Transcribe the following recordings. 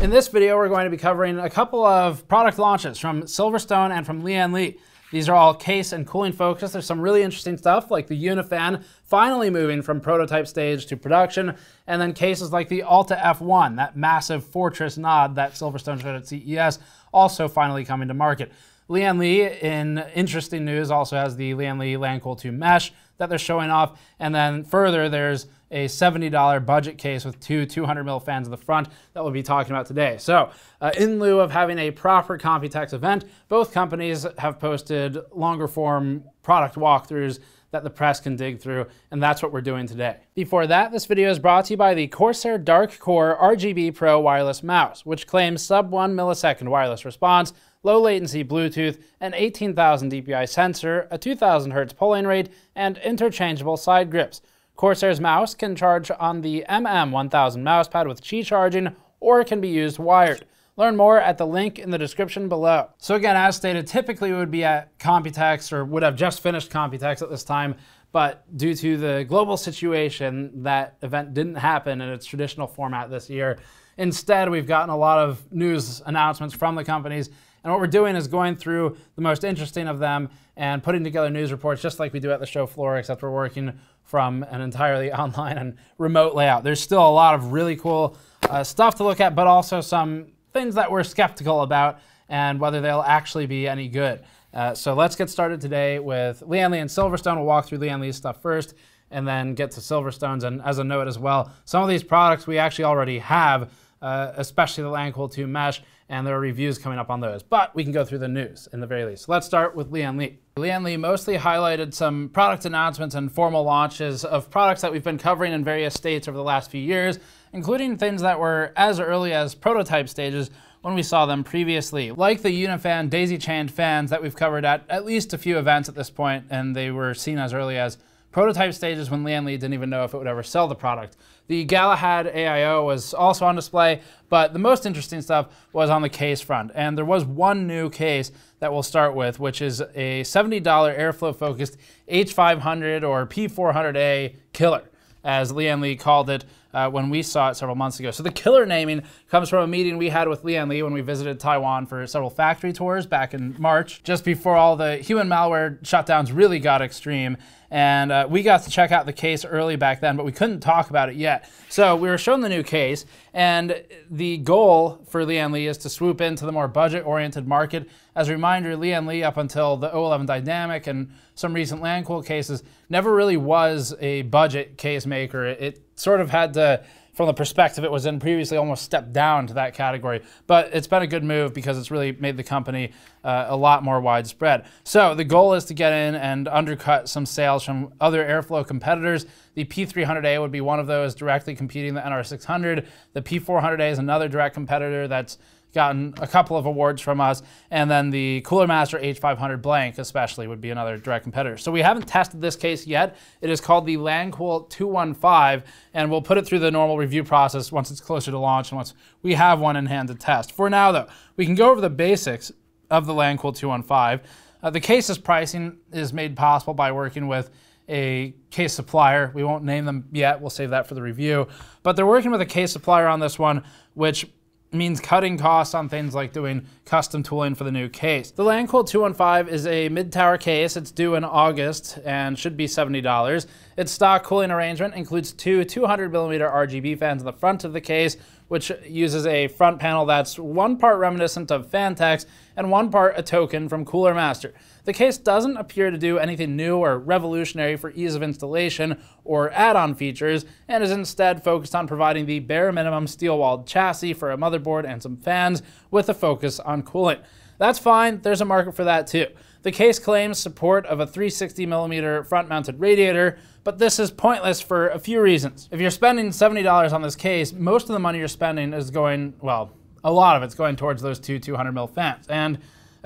In this video, we're going to be covering a couple of product launches from Silverstone and from Lian Li. These are all case and cooling focused. There's some really interesting stuff like the Unifan finally moving from prototype stage to production, and then cases like the Alta F1, that massive fortress nod that Silverstone showed at CES, also finally coming to market. Lian Li, in interesting news, also has the Lian Li Lancool 2 mesh that they're showing off. And then further, there's a $70 budget case with two 200 mil fans in the front that we'll be talking about today. So, uh, in lieu of having a proper Computex event, both companies have posted longer form product walkthroughs that the press can dig through, and that's what we're doing today. Before that, this video is brought to you by the Corsair Dark Core RGB Pro wireless mouse, which claims sub 1 millisecond wireless response, low latency Bluetooth, an 18,000 dpi sensor, a 2000 Hz polling rate, and interchangeable side grips. Corsair's mouse can charge on the MM1000 mousepad with Qi charging or it can be used wired. Learn more at the link in the description below. So again, as stated, typically we would be at Computex or would have just finished Computex at this time, but due to the global situation, that event didn't happen in its traditional format this year. Instead, we've gotten a lot of news announcements from the companies and what we're doing is going through the most interesting of them and putting together news reports just like we do at the show floor, except we're working from an entirely online and remote layout. There's still a lot of really cool uh, stuff to look at, but also some things that we're skeptical about and whether they'll actually be any good. Uh, so let's get started today with Lian Li and Silverstone. We'll walk through Lian Li's stuff first and then get to Silverstone's. And as a note as well, some of these products we actually already have, uh, especially the Lancool 2 mesh and there are reviews coming up on those. But we can go through the news in the very least. let's start with Lian Li. Lian Li mostly highlighted some product announcements and formal launches of products that we've been covering in various states over the last few years, including things that were as early as prototype stages when we saw them previously, like the Unifan daisy chained fans that we've covered at at least a few events at this point, and they were seen as early as prototype stages when Lian Li didn't even know if it would ever sell the product. The Galahad AIO was also on display, but the most interesting stuff was on the case front. And there was one new case that we'll start with, which is a $70 airflow focused H500 or P400A killer, as Lian Li called it uh, when we saw it several months ago. So the killer naming comes from a meeting we had with Lian Li when we visited Taiwan for several factory tours back in March, just before all the human malware shutdowns really got extreme. And uh, we got to check out the case early back then, but we couldn't talk about it yet. So we were shown the new case, and the goal for Lian Li is to swoop into the more budget-oriented market. As a reminder, Lian Li, up until the O11 Dynamic and some recent Lancool cases, never really was a budget case maker. It sort of had to from the perspective it was in previously, almost stepped down to that category. But it's been a good move because it's really made the company uh, a lot more widespread. So the goal is to get in and undercut some sales from other airflow competitors. The P300A would be one of those directly competing the NR600. The P400A is another direct competitor that's gotten a couple of awards from us. And then the Cooler Master H500 Blank, especially, would be another direct competitor. So we haven't tested this case yet. It is called the Lancool 215, and we'll put it through the normal review process once it's closer to launch and once we have one in hand to test. For now, though, we can go over the basics of the Lancool 215. Uh, the case's pricing is made possible by working with a case supplier. We won't name them yet. We'll save that for the review. But they're working with a case supplier on this one, which means cutting costs on things like doing custom tooling for the new case. The Lancool 215 is a mid-tower case. It's due in August and should be $70. Its stock cooling arrangement includes two 200 millimeter RGB fans in the front of the case, which uses a front panel that's one part reminiscent of Phanteks and one part a token from Cooler Master. The case doesn't appear to do anything new or revolutionary for ease of installation or add-on features, and is instead focused on providing the bare minimum steel-walled chassis for a motherboard and some fans with a focus on cooling. That's fine, there's a market for that too. The case claims support of a 360mm front-mounted radiator, but this is pointless for a few reasons. If you're spending $70 on this case, most of the money you're spending is going, well, a lot of it's going towards those two 200mm fans. And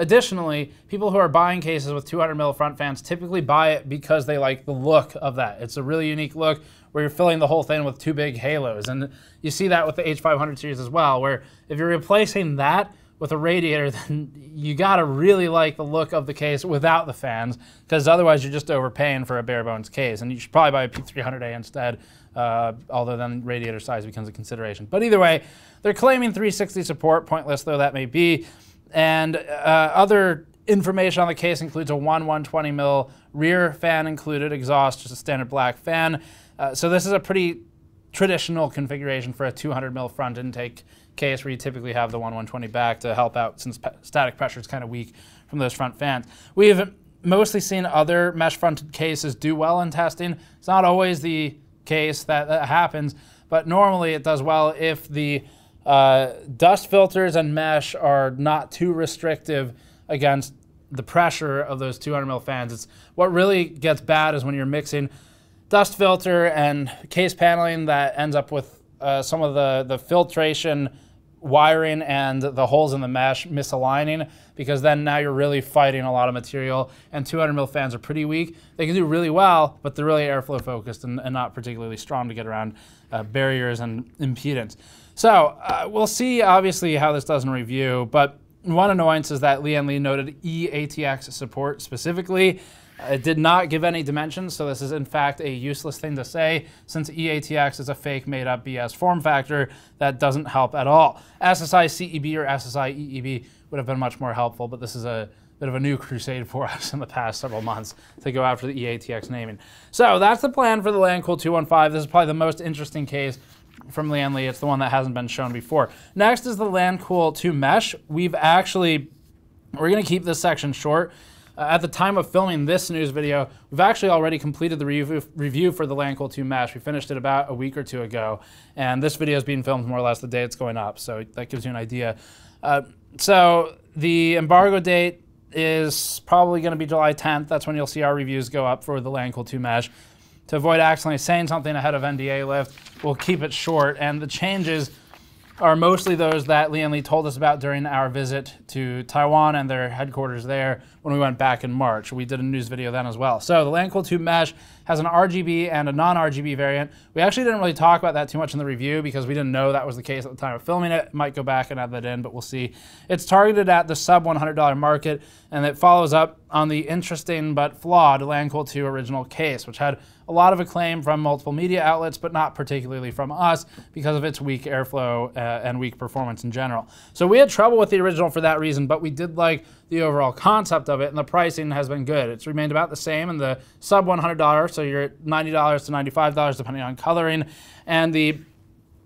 Additionally, people who are buying cases with 200 mil front fans typically buy it because they like the look of that. It's a really unique look where you're filling the whole thing with two big halos. And you see that with the H500 series as well, where if you're replacing that with a radiator, then you gotta really like the look of the case without the fans, because otherwise you're just overpaying for a bare bones case, and you should probably buy a P300A instead. Uh, although then radiator size becomes a consideration. But either way, they're claiming 360 support, pointless though that may be, and uh, other information on the case includes a 1 120 mil rear fan included, exhaust, just a standard black fan. Uh, so this is a pretty traditional configuration for a 200 mil front intake case where you typically have the 1 120 back to help out since static pressure is kind of weak from those front fans. We've mostly seen other mesh fronted cases do well in testing. It's not always the case that, that happens, but normally it does well if the uh, dust filters and mesh are not too restrictive against the pressure of those 200 mil fans. It's what really gets bad is when you're mixing dust filter and case paneling that ends up with uh, some of the, the filtration wiring and the holes in the mesh misaligning because then now you're really fighting a lot of material and 200 mil fans are pretty weak. They can do really well, but they're really airflow focused and, and not particularly strong to get around uh, barriers and impedance. So uh, we'll see obviously how this does in review, but one annoyance is that Lian Li noted eATX support specifically. It did not give any dimensions, so this is in fact a useless thing to say since eATX is a fake made up BS form factor that doesn't help at all. SSI CEB or SSI EEB would have been much more helpful, but this is a bit of a new crusade for us in the past several months to go after the eATX naming. So that's the plan for the Lancool 215. This is probably the most interesting case from Lian Li. It's the one that hasn't been shown before. Next is the Lancool 2 Mesh. We've actually, we're going to keep this section short uh, at the time of filming this news video, we've actually already completed the review, review for the Lancool 2 Mesh. We finished it about a week or two ago, and this video is being filmed more or less the day it's going up, so that gives you an idea. Uh, so the embargo date is probably going to be July 10th. That's when you'll see our reviews go up for the Lancool 2 Mesh. To avoid accidentally saying something ahead of NDA lift, we'll keep it short, and the changes are mostly those that Lian Li told us about during our visit to Taiwan and their headquarters there when we went back in March. We did a news video then as well. So the Lancool 2 Mesh has an RGB and a non-RGB variant. We actually didn't really talk about that too much in the review because we didn't know that was the case at the time of filming it. Might go back and add that in, but we'll see. It's targeted at the sub $100 market and it follows up on the interesting but flawed Lancool 2 original case, which had a lot of acclaim from multiple media outlets, but not particularly from us because of its weak airflow uh, and weak performance in general. So we had trouble with the original for that reason, but we did like the overall concept of it, and the pricing has been good. It's remained about the same in the sub $100, so you're at $90 to $95 depending on coloring, and the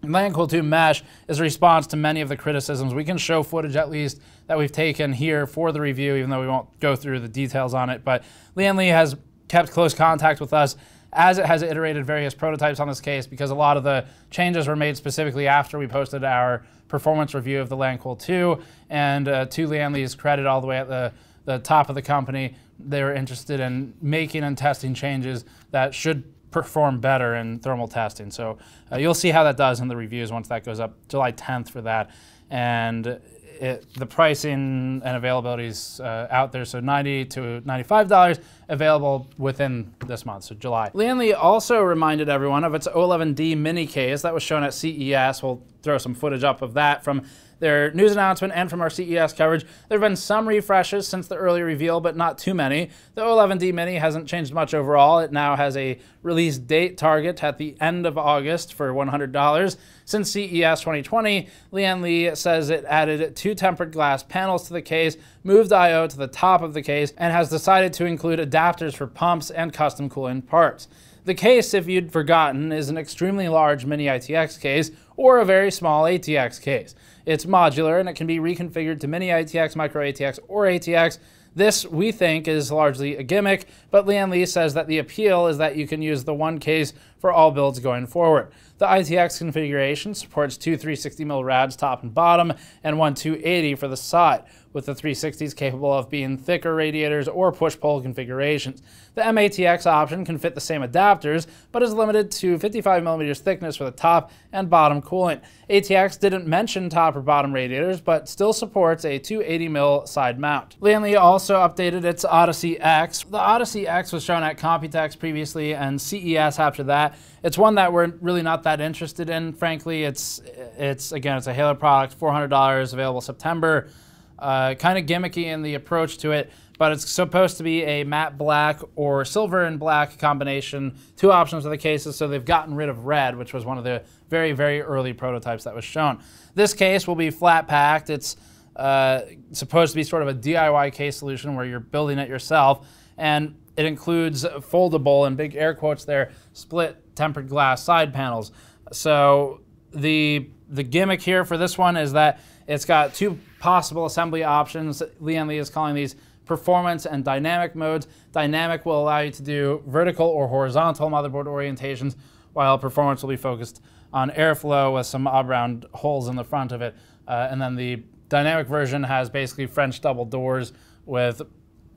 Lancool 2 Mesh is a response to many of the criticisms. We can show footage at least that we've taken here for the review, even though we won't go through the details on it. But Lian Li has kept close contact with us as it has iterated various prototypes on this case because a lot of the changes were made specifically after we posted our performance review of the Lancool 2. And uh, to Lian Li's credit, all the way at the, the top of the company, they were interested in making and testing changes that should perform better in thermal testing. So uh, you'll see how that does in the reviews once that goes up July 10th for that. And it, the pricing and availability is uh, out there. So 90 to $95 available within this month, so July. Lian Li also reminded everyone of its O11D mini case that was shown at CES. We'll throw some footage up of that from their news announcement and from our CES coverage. There have been some refreshes since the early reveal, but not too many. The O11D Mini hasn't changed much overall. It now has a release date target at the end of August for $100. Since CES 2020, Lian Li says it added two tempered glass panels to the case, moved I.O. to the top of the case, and has decided to include adapters for pumps and custom cooling parts. The case, if you'd forgotten, is an extremely large mini ITX case or a very small ATX case. It's modular and it can be reconfigured to mini ATX, micro ATX, or ATX. This, we think, is largely a gimmick, but Lian Li says that the appeal is that you can use the one case for all builds going forward. The ITX configuration supports two 360mm rads top and bottom, and one 280 for the side, with the 360s capable of being thicker radiators or push-pull configurations. The MATX option can fit the same adapters, but is limited to 55mm thickness for the top and bottom coolant. ATX didn't mention top or bottom radiators, but still supports a 280mm side mount. Lian Li also updated its Odyssey X. The Odyssey X was shown at Computex previously and CES after that, that. It's one that we're really not that interested in, frankly. It's, it's again, it's a Halo product, $400, available September. Uh, kind of gimmicky in the approach to it, but it's supposed to be a matte black or silver and black combination. Two options for the cases, so they've gotten rid of red, which was one of the very, very early prototypes that was shown. This case will be flat packed. It's uh, supposed to be sort of a DIY case solution where you're building it yourself, and it includes foldable, and big air quotes there, split tempered glass side panels. So the the gimmick here for this one is that it's got two possible assembly options. Lian Li is calling these performance and dynamic modes. Dynamic will allow you to do vertical or horizontal motherboard orientations, while performance will be focused on airflow with some obround holes in the front of it. Uh, and then the dynamic version has basically French double doors with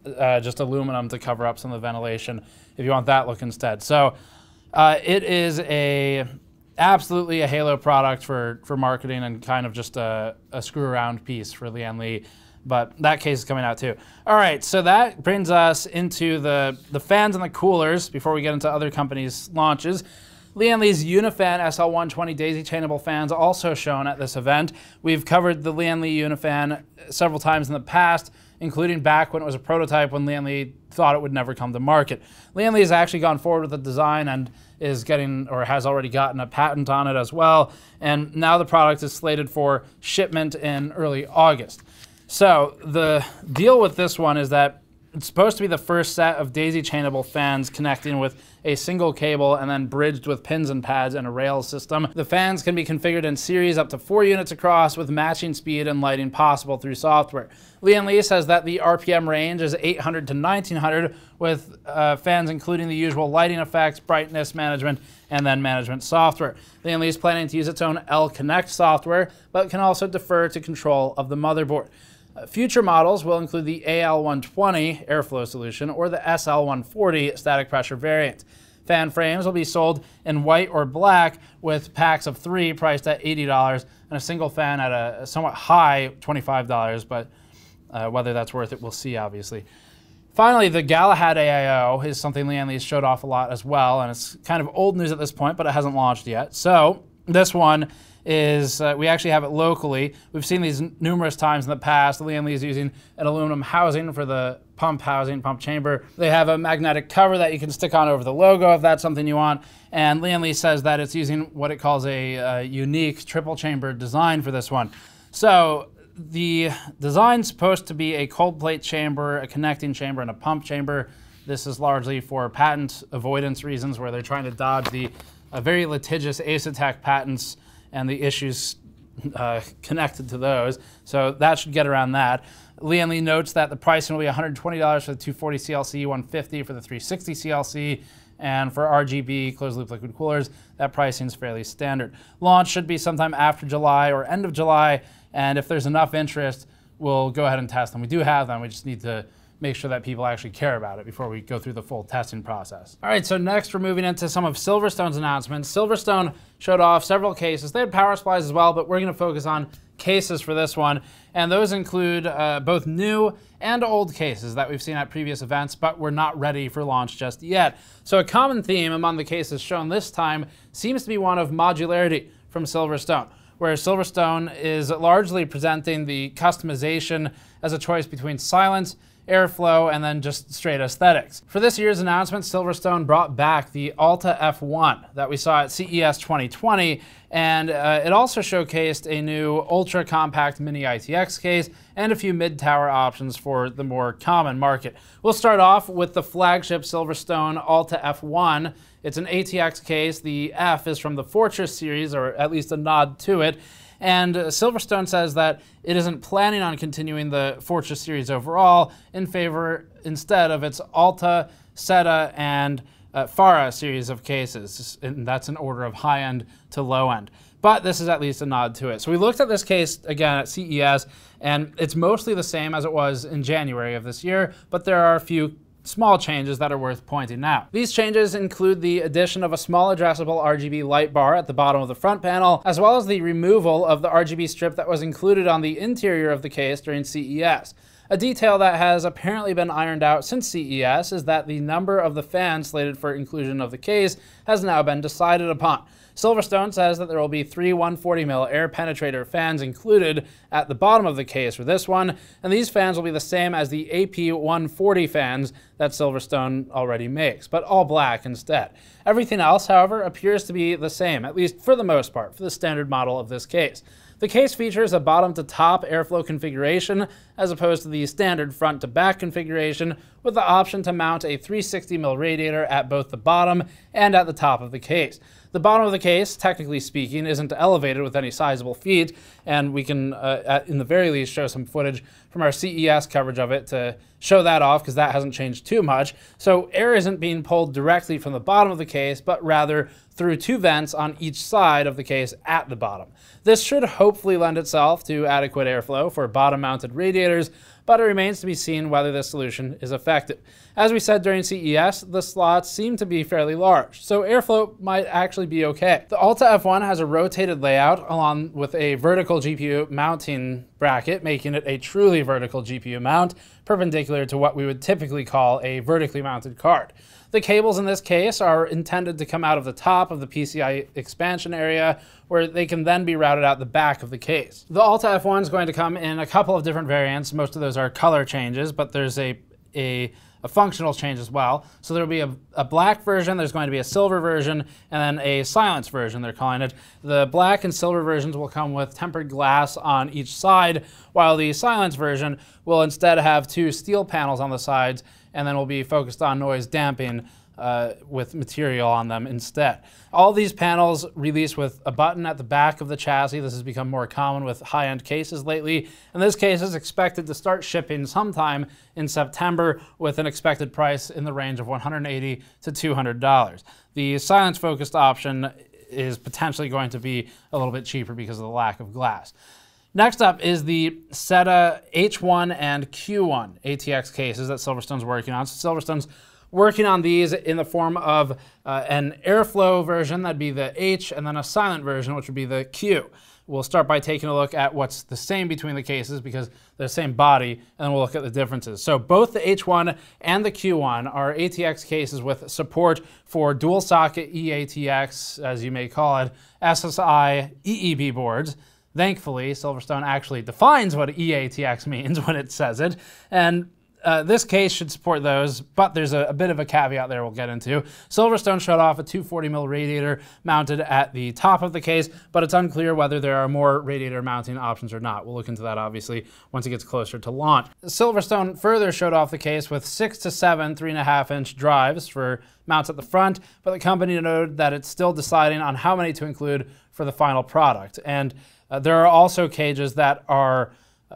uh, just aluminum to cover up some of the ventilation if you want that look instead. So uh, it is a absolutely a Halo product for, for marketing and kind of just a, a screw around piece for Lian Li. But that case is coming out too. All right, so that brings us into the, the fans and the coolers before we get into other companies' launches. Lian Li's Unifan SL120 daisy chainable fans also shown at this event. We've covered the Lian Li Unifan several times in the past, including back when it was a prototype when Lian Li thought it would never come to market. Lian Li has actually gone forward with the design and is getting or has already gotten a patent on it as well. And now the product is slated for shipment in early August. So the deal with this one is that it's supposed to be the first set of daisy chainable fans connecting with a single cable and then bridged with pins and pads and a rail system. The fans can be configured in series up to four units across with matching speed and lighting possible through software. Lian Li says that the RPM range is 800 to 1900 with uh, fans including the usual lighting effects, brightness management, and then management software. Lian Li is planning to use its own L Connect software, but can also defer to control of the motherboard. Future models will include the AL120 airflow solution or the SL140 static pressure variant. Fan frames will be sold in white or black with packs of three priced at $80 and a single fan at a somewhat high $25, but uh, whether that's worth it, we'll see, obviously. Finally, the Galahad AIO is something Lian Li showed off a lot as well, and it's kind of old news at this point, but it hasn't launched yet. So this one is uh, we actually have it locally. We've seen these numerous times in the past. Lian Li is using an aluminum housing for the pump housing, pump chamber. They have a magnetic cover that you can stick on over the logo if that's something you want. And Lian Li says that it's using what it calls a uh, unique triple chamber design for this one. So the design's supposed to be a cold plate chamber, a connecting chamber, and a pump chamber. This is largely for patent avoidance reasons where they're trying to dodge the uh, very litigious Asetek patents and the issues uh, connected to those. So that should get around that. Lian Li notes that the pricing will be $120 for the 240 CLC, 150 for the 360 CLC, and for RGB closed loop liquid coolers, that pricing is fairly standard. Launch should be sometime after July or end of July, and if there's enough interest, we'll go ahead and test them. We do have them, we just need to make sure that people actually care about it before we go through the full testing process. All right, so next we're moving into some of Silverstone's announcements. Silverstone showed off several cases. They had power supplies as well, but we're gonna focus on cases for this one. And those include uh, both new and old cases that we've seen at previous events, but we're not ready for launch just yet. So a common theme among the cases shown this time seems to be one of modularity from Silverstone where Silverstone is largely presenting the customization as a choice between silence airflow, and then just straight aesthetics. For this year's announcement, Silverstone brought back the Alta F1 that we saw at CES 2020, and uh, it also showcased a new ultra compact mini ITX case and a few mid-tower options for the more common market. We'll start off with the flagship Silverstone Alta F1. It's an ATX case. The F is from the Fortress series, or at least a nod to it. And uh, Silverstone says that it isn't planning on continuing the Fortress series overall in favor instead of its Alta, Seta, and uh, Fara series of cases. And that's an order of high end to low end. But this is at least a nod to it. So we looked at this case again at CES, and it's mostly the same as it was in January of this year, but there are a few small changes that are worth pointing out. These changes include the addition of a small addressable RGB light bar at the bottom of the front panel, as well as the removal of the RGB strip that was included on the interior of the case during CES. A detail that has apparently been ironed out since CES is that the number of the fans slated for inclusion of the case has now been decided upon. Silverstone says that there will be three 140mm air penetrator fans included at the bottom of the case for this one, and these fans will be the same as the AP 140 fans that Silverstone already makes, but all black instead. Everything else, however, appears to be the same, at least for the most part, for the standard model of this case. The case features a bottom to top airflow configuration as opposed to the standard front to back configuration with the option to mount a 360mm radiator at both the bottom and at the top of the case. The bottom of the case, technically speaking, isn't elevated with any sizable feet, and we can, uh, at, in the very least, show some footage from our CES coverage of it to show that off because that hasn't changed too much. So air isn't being pulled directly from the bottom of the case, but rather through two vents on each side of the case at the bottom. This should hopefully lend itself to adequate airflow for bottom-mounted radiators, but it remains to be seen whether this solution is effective. As we said during CES, the slots seem to be fairly large, so airflow might actually be okay. The Alta F1 has a rotated layout along with a vertical GPU mounting bracket, making it a truly vertical GPU mount, perpendicular to what we would typically call a vertically mounted card. The cables in this case are intended to come out of the top of the PCI expansion area where they can then be routed out the back of the case. The Alta F1 is going to come in a couple of different variants. Most of those are color changes, but there's a, a a functional change as well. So there will be a, a, black version, there's going to be a silver version, and then a silence version, they're calling it. The black and silver versions will come with tempered glass on each side, while the silence version will instead have two steel panels on the sides and then we'll be focused on noise damping uh, with material on them instead. All these panels release with a button at the back of the chassis. This has become more common with high-end cases lately. And this case is expected to start shipping sometime in September with an expected price in the range of $180 to $200. The silence-focused option is potentially going to be a little bit cheaper because of the lack of glass. Next up is the SETA H1 and Q1 ATX cases that Silverstone's working on. So Silverstone's working on these in the form of uh, an airflow version, that'd be the H, and then a silent version, which would be the Q. We'll start by taking a look at what's the same between the cases because they're the same body, and then we'll look at the differences. So both the H1 and the Q1 are ATX cases with support for dual socket EATX, as you may call it, SSI EEB boards. Thankfully, Silverstone actually defines what EATX means when it says it, and uh, this case should support those, but there's a, a, bit of a caveat there we'll get into. Silverstone showed off a 240mm radiator mounted at the top of the case, but it's unclear whether there are more radiator mounting options or not. We'll look into that, obviously, once it gets closer to launch. Silverstone further showed off the case with six to seven 3.5 inch drives for mounts at the front, but the company noted that it's still deciding on how many to include for the final product. And uh, there are also cages that are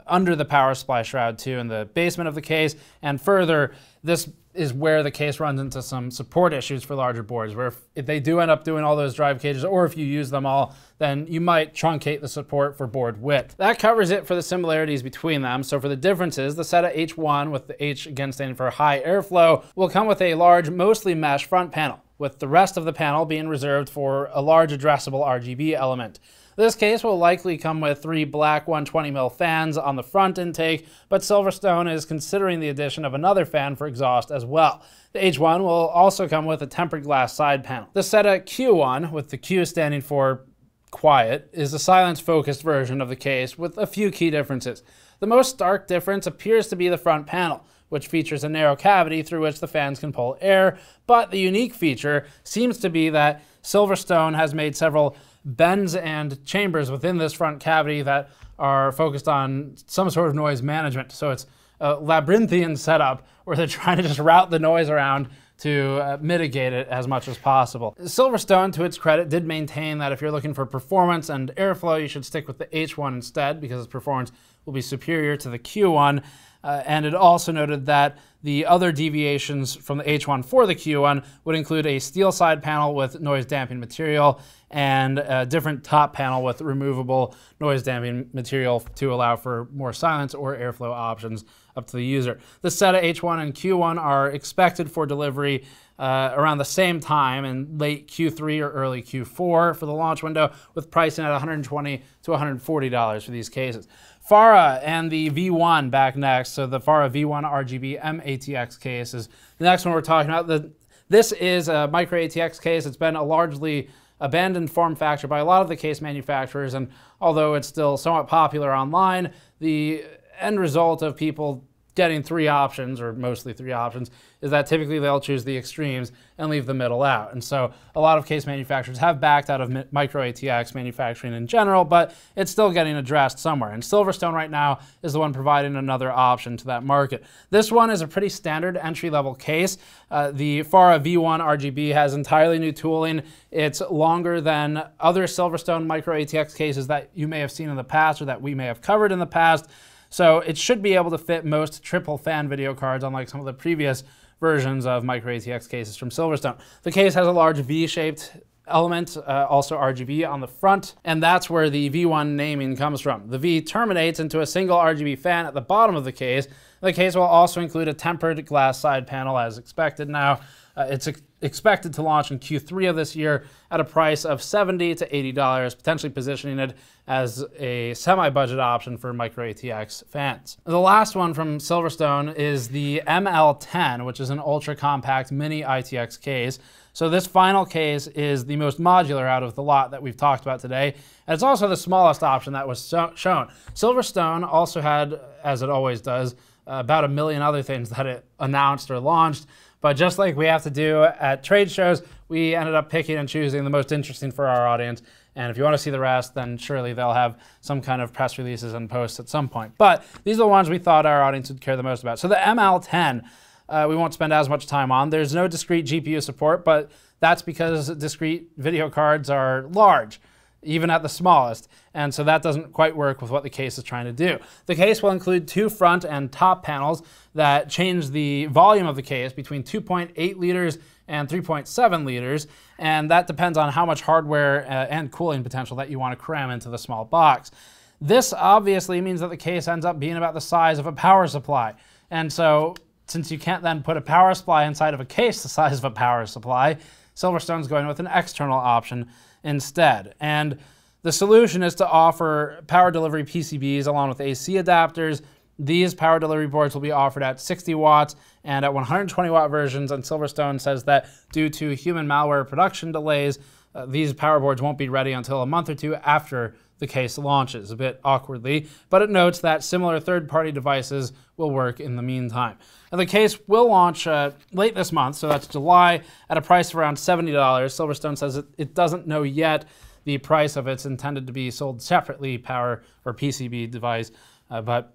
under the power supply shroud too in the basement of the case. And further, this is where the case runs into some support issues for larger boards, where if, if, they do end up doing all those drive cages, or if you use them all, then you might truncate the support for board width. That covers it for the similarities between them. So for the differences, the SETA H1, with the H again standing for high airflow, will come with a large, mostly mesh front panel, with the rest of the panel being reserved for a large addressable RGB element. This case will likely come with three black 120mm fans on the front intake, but Silverstone is considering the addition of another fan for exhaust as well. The H1 will also come with a tempered glass side panel. The SETA Q1, with the Q standing for quiet, is a silence-focused version of the case with a few key differences. The most stark difference appears to be the front panel, which features a narrow cavity through which the fans can pull air, but the unique feature seems to be that Silverstone has made several bends and chambers within this front cavity that are focused on some sort of noise management. So it's a labyrinthian setup where they're trying to just route the noise around to uh, mitigate it as much as possible. Silverstone, to its credit, did maintain that if you're looking for performance and airflow, you should stick with the H1 instead because its performance will be superior to the Q1. Uh, and it also noted that the other deviations from the H1 for the Q1 would include a steel side panel with noise damping material and a different top panel with removable noise damping material to allow for more silence or airflow options up to the user. The SETA H1 and Q1 are expected for delivery uh, around the same time in late Q3 or early Q4 for the launch window, with pricing at 120 to 140 dollars for these cases. Fara and the V1 back next. So the Fara V1 RGB M-ATX case is the next one we're talking about. The, this is a micro ATX case. It's been a largely abandoned form factor by a lot of the case manufacturers, and although it's still somewhat popular online, the end result of people getting three options, or mostly three options, is that typically they'll choose the extremes and leave the middle out. And so a lot of case manufacturers have backed out of micro ATX manufacturing in general, but it's still getting addressed somewhere. And Silverstone right now is the one providing another option to that market. This one is a pretty standard entry level case. Uh, the Fara V1 RGB has entirely new tooling. It's longer than other Silverstone micro ATX cases that you may have seen in the past or that we may have covered in the past. So it should be able to fit most triple fan video cards, unlike some of the previous versions of micro ATX cases from Silverstone. The case has a large V-shaped element, uh, also RGB on the front, and that's where the V1 naming comes from. The V terminates into a single RGB fan at the bottom of the case. The case will also include a tempered glass side panel as expected now. Uh, it's expected to launch in Q3 of this year at a price of 70 to $80, potentially positioning it as a semi-budget option for micro ATX fans. The last one from Silverstone is the ML10, which is an ultra compact mini ITX case. So this final case is the most modular out of the lot that we've talked about today. And it's also the smallest option that was so shown. Silverstone also had, as it always does, about a million other things that it announced or launched. But just like we have to do at trade shows, we ended up picking and choosing the most interesting for our audience. And if you want to see the rest, then surely they'll have some kind of press releases and posts at some point. But these are the ones we thought our audience would care the most about. So the ML10, uh, we won't spend as much time on. There's no discrete GPU support, but that's because discrete video cards are large even at the smallest. And so that doesn't quite work with what the case is trying to do. The case will include two front and top panels that change the volume of the case between 2.8 liters and 3.7 liters, and that depends on how much hardware uh, and cooling potential that you want to cram into the small box. This obviously means that the case ends up being about the size of a power supply. And so since you can't then put a power supply inside of a case the size of a power supply, Silverstone's going with an external option instead. And the solution is to offer power delivery PCBs along with AC adapters. These power delivery boards will be offered at 60 watts and at 120 watt versions. And Silverstone says that due to human malware production delays, uh, these power boards won't be ready until a month or two after the case launches, a bit awkwardly, but it notes that similar third party devices will work in the meantime. Now, the case will launch uh, late this month, so that's July, at a price of around $70. Silverstone says it, it doesn't know yet the price of its intended to be sold separately power or PCB device, uh, but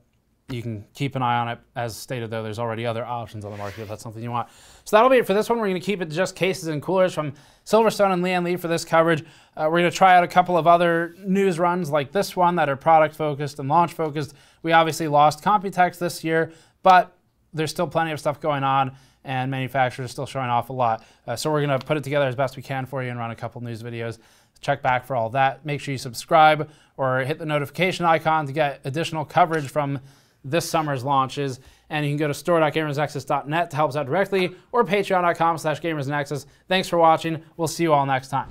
you can keep an eye on it. As stated, though, there's already other options on the market if that's something you want. So that'll be it for this one. We're going to keep it just cases and coolers from Silverstone and Lian Li for this coverage. Uh, we're going to try out a couple of other news runs like this one that are product focused and launch focused. We obviously lost Computex this year, but there's still plenty of stuff going on and manufacturers are still showing off a lot. Uh, so we're going to put it together as best we can for you and run a couple news videos. Check back for all that. Make sure you subscribe or hit the notification icon to get additional coverage from this summer's launches. And you can go to store.gamersnexus.net to help us out directly or patreon.com slash gamersnexus. Thanks for watching. We'll see you all next time.